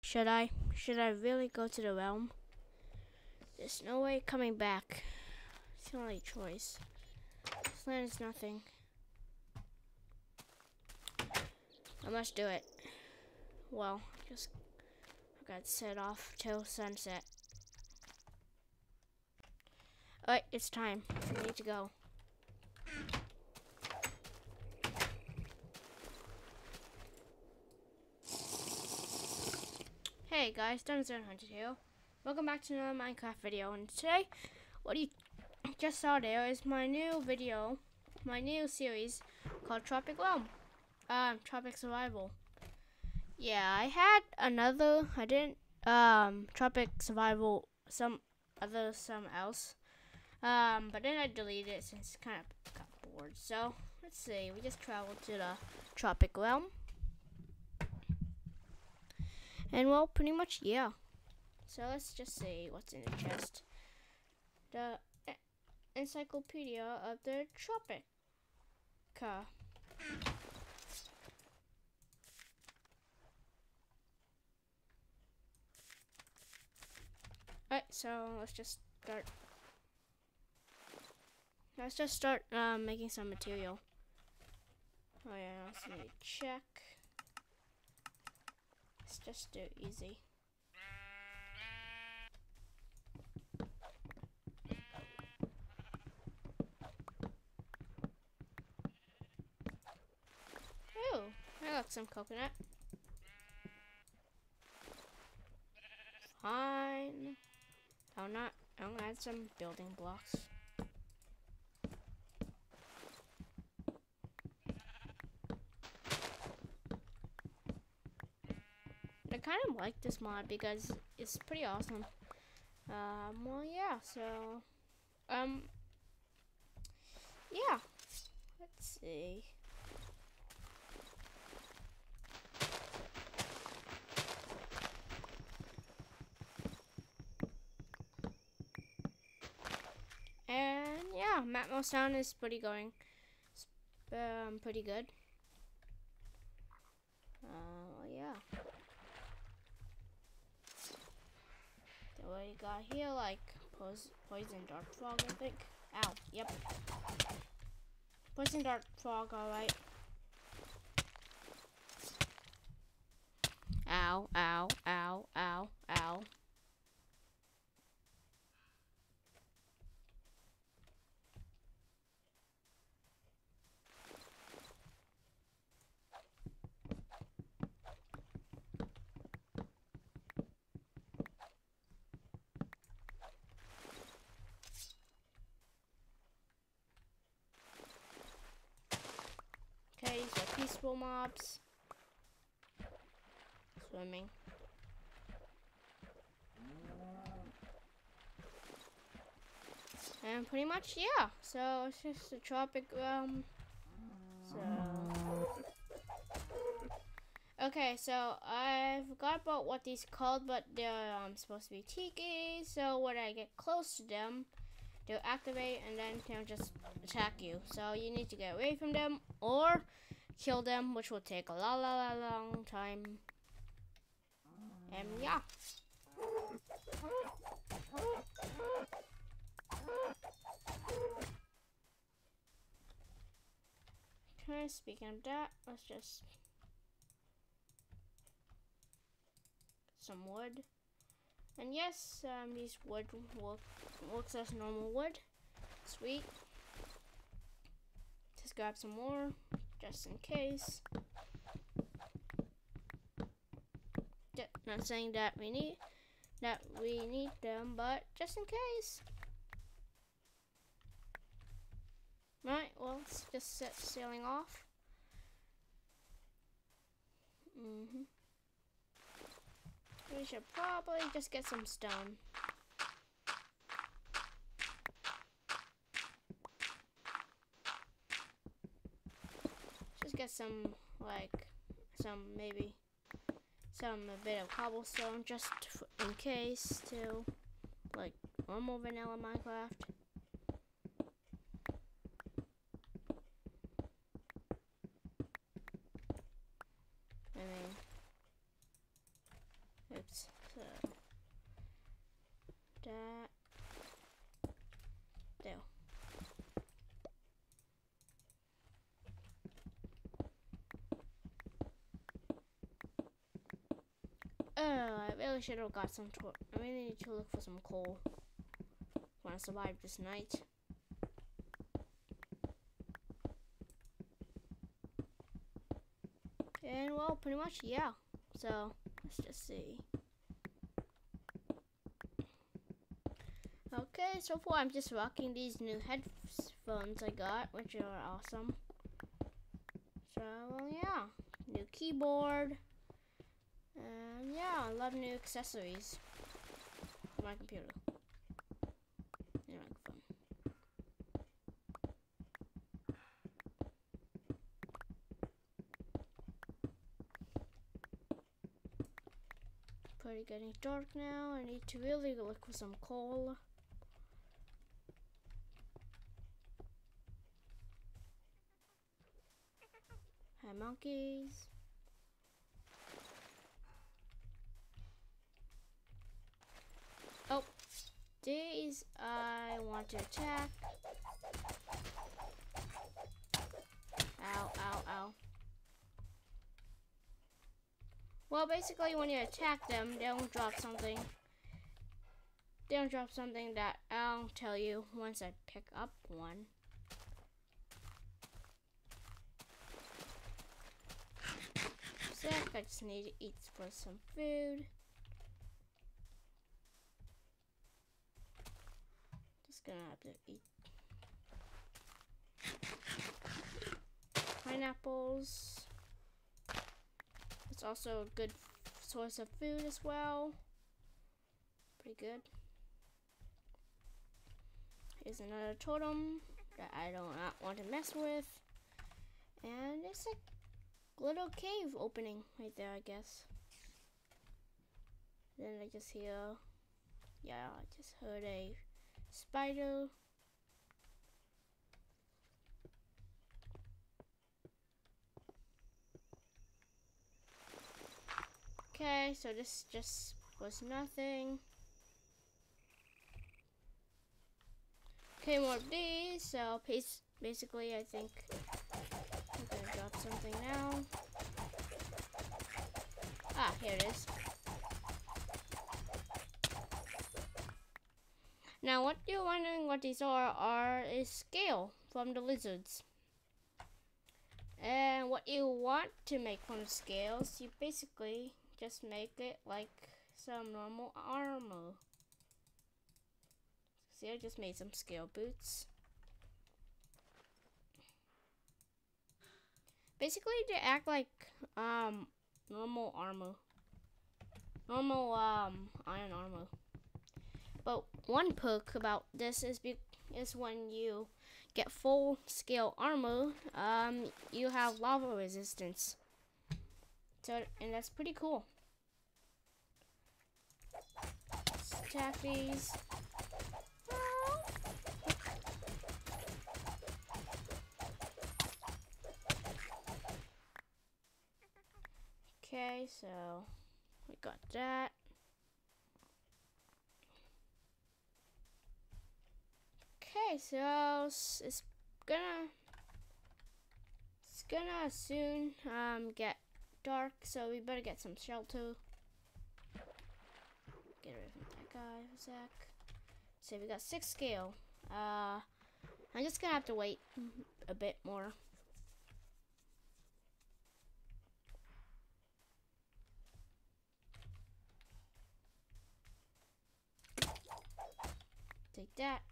Should I? Should I really go to the realm? There's no way coming back. It's the only choice. This land is nothing. I must do it. Well, just I got set off till sunset. Alright, it's time. I need to go. Hey guys, Dungeon Hunter here. Welcome back to another Minecraft video. And today, what you just saw there is my new video, my new series called Tropic Realm, um, Tropic Survival. Yeah, I had another. I didn't um Tropic Survival some other some else. Um, but then I deleted it since kind of got bored. So let's see. We just traveled to the Tropic Realm. And well, pretty much, yeah. So let's just see what's in the chest. The Encyclopedia of the Tropica. Alright, so let's just start. Let's just start um, making some material. Oh yeah, let's need check. Let's just do it easy. Ooh, I got some coconut. Fine. I'll not. I'll add some building blocks. I kind of like this mod because it's pretty awesome. Um, well, yeah, so, um, yeah, let's see. And yeah, Matmos sound is pretty going, um, pretty good. Uh, yeah. What you got here? Like poison dart frog, I think. Ow. Yep. Poison dart frog. All right. Ow! Ow! Ow! Ow! Ow! Okay, peaceful mobs. Swimming. And pretty much, yeah. So it's just a tropic realm. So. Okay, so I forgot about what these called, but they're um, supposed to be tiki. So when I get close to them, they'll activate and then they'll just attack you. So you need to get away from them or kill them, which will take a la la la long time. And yeah. Okay, speaking of that, let's just some wood. And yes, um, these wood work, works as normal wood. Sweet. Just grab some more, just in case. Not saying that we need that we need them, but just in case. Right, well, let's just set sailing off. Mm-hmm. We should probably just get some stone. Get some, like, some maybe some a bit of cobblestone just in case to, like, normal vanilla Minecraft. I mean, survives. So that there. Oh, I really should have got some. I really need to look for some coal when I survive this night. And well, pretty much, yeah. So let's just see. Okay, so far I'm just rocking these new headphones I got, which are awesome. So, well, yeah. New keyboard. Yeah, I love new accessories my computer. microphone. Pretty getting dark now. I need to really look for some coal. Hi monkeys. I want to attack. Ow, ow, ow. Well, basically when you attack them, they don't drop something. They don't drop something that I'll tell you once I pick up one. sick. I just need to eat for some food. Gonna have to eat pineapples. It's also a good source of food as well. Pretty good. Here's another totem that I do not want to mess with. And it's a little cave opening right there, I guess. Then I just hear, yeah, I just heard a spider. Okay, so this just was nothing. Okay, more of these. So basically, I think I can drop something now. Ah, here it is. Now, what you're wondering what these are, are is scale from the lizards. And what you want to make from scales, you basically just make it like some normal armor. See, I just made some scale boots. Basically, they act like um normal armor, normal um iron armor. One perk about this is is when you get full scale armor, um, you have lava resistance. So and that's pretty cool. Attack these. Okay, so we got that. Okay, so it's gonna it's gonna soon um get dark, so we better get some shelter. Get rid of that guy, Zach. So we got six scale. Uh, I'm just gonna have to wait a bit more. take that.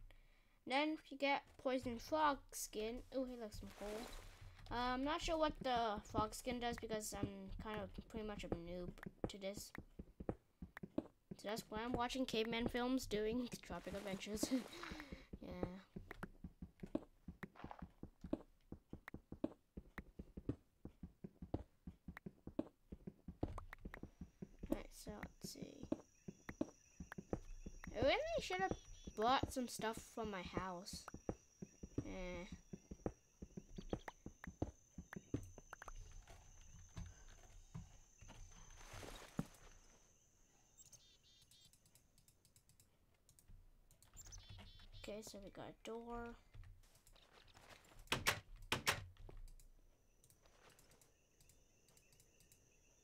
Then you get poison frog skin. Oh, he looks cool. Uh, I'm not sure what the frog skin does because I'm kind of pretty much a noob to this. So that's why I'm watching caveman films doing Tropic Adventures. bought some stuff from my house. Eh. Okay, so we got a door.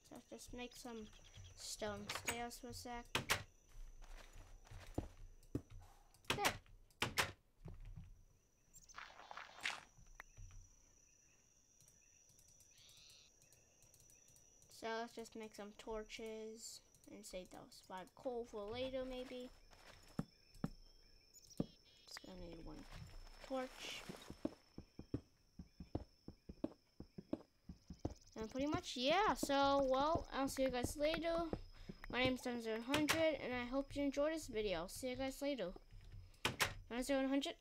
So let's just make some stone stairs for a sec. Let's just make some torches and save those five coal for later maybe. Just gonna need one torch. And pretty much, yeah. So, well, I'll see you guys later. My name's Dun100, and I hope you enjoyed this video. See you guys later. Dun100,